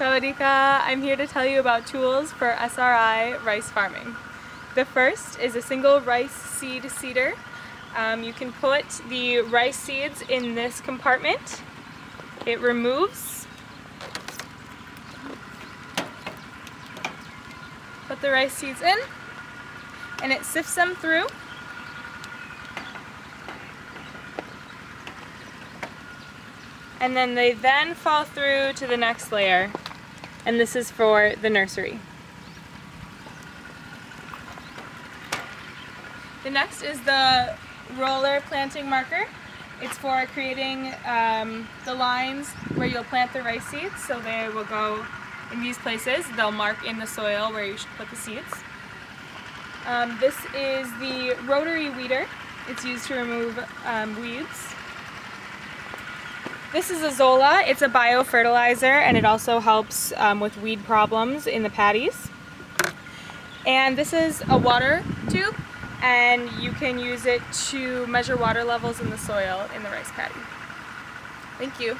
Sawadika, I'm here to tell you about tools for SRI rice farming. The first is a single rice seed seeder. Um, you can put the rice seeds in this compartment. It removes. Put the rice seeds in and it sifts them through. And then they then fall through to the next layer and this is for the nursery. The next is the roller planting marker. It's for creating um, the lines where you'll plant the rice seeds. So they will go in these places. They'll mark in the soil where you should put the seeds. Um, this is the rotary weeder. It's used to remove um, weeds. This is Azolla. It's a biofertilizer and it also helps um, with weed problems in the paddies. And this is a water tube and you can use it to measure water levels in the soil in the rice paddy. Thank you.